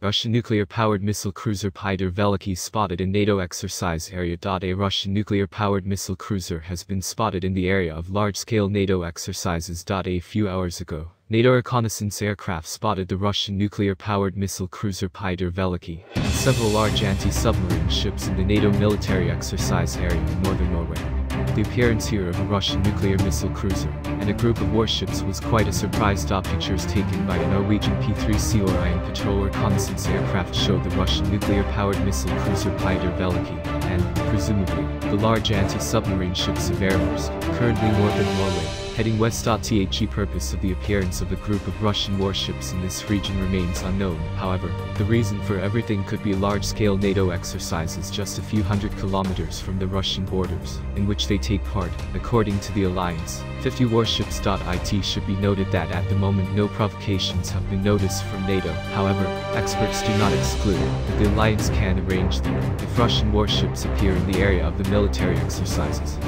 Russian nuclear-powered missile cruiser Pyotr Veliky spotted in NATO exercise area. A Russian nuclear-powered missile cruiser has been spotted in the area of large-scale NATO exercises. A few hours ago, NATO reconnaissance aircraft spotted the Russian nuclear-powered missile cruiser Pyotr Veliky and several large anti-submarine ships in the NATO military exercise area in northern Norway. The appearance here of a Russian nuclear missile cruiser and a group of warships was quite a surprise. Pictures taken by a Norwegian P-3C Orion patrol reconnaissance aircraft showed the Russian nuclear-powered missile cruiser Pyotr Veliky and, presumably, the large anti-submarine ship Severomorsk, currently north of Norway heading west. The purpose of the appearance of a group of Russian warships in this region remains unknown, however, the reason for everything could be large-scale NATO exercises just a few hundred kilometers from the Russian borders, in which they take part, according to the alliance. 50 warships. It should be noted that at the moment no provocations have been noticed from NATO, however, experts do not exclude that the alliance can arrange them if Russian warships appear in the area of the military exercises.